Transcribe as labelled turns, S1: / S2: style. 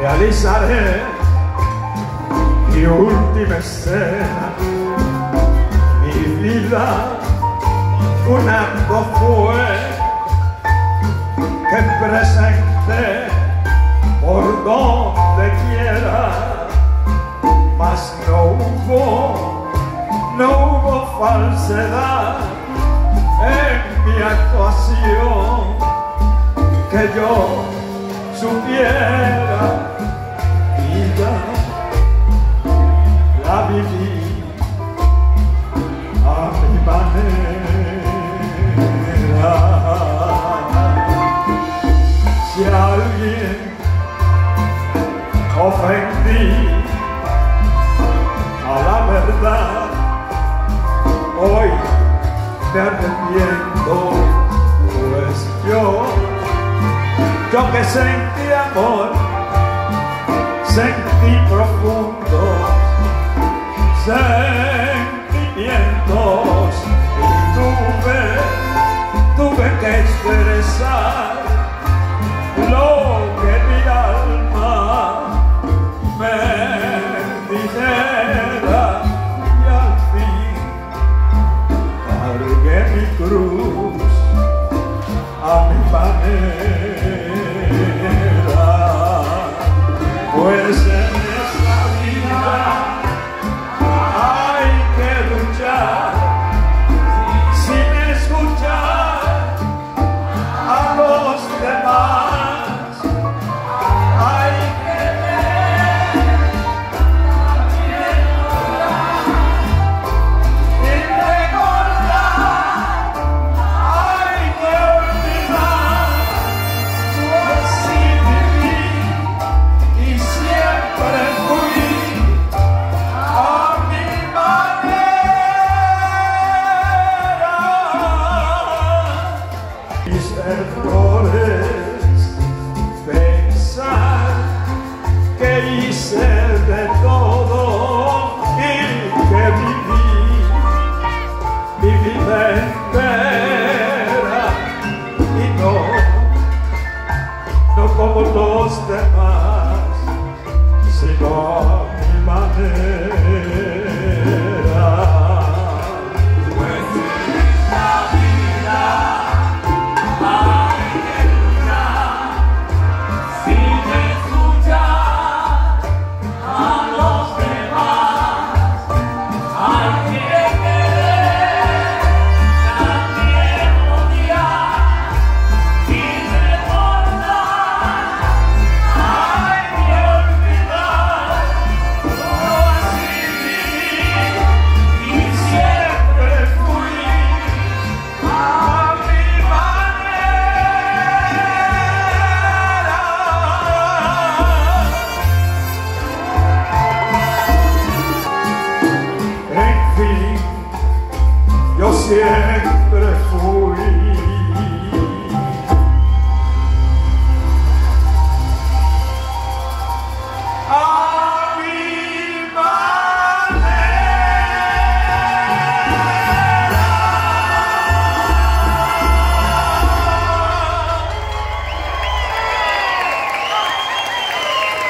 S1: realizaré mi última escena, mi vida un acto fue que presenté por donde quiera, mas no hubo, no hubo falsedad en mi actuación que yo supiera vida la viví a mi manera. Si alguien ofendí a la verdad hoy me arrepiento yo que sentí amor, sentí profundo sentimientos que hice de todo y que viví. Mi vida entera y no no como los demás, siempre.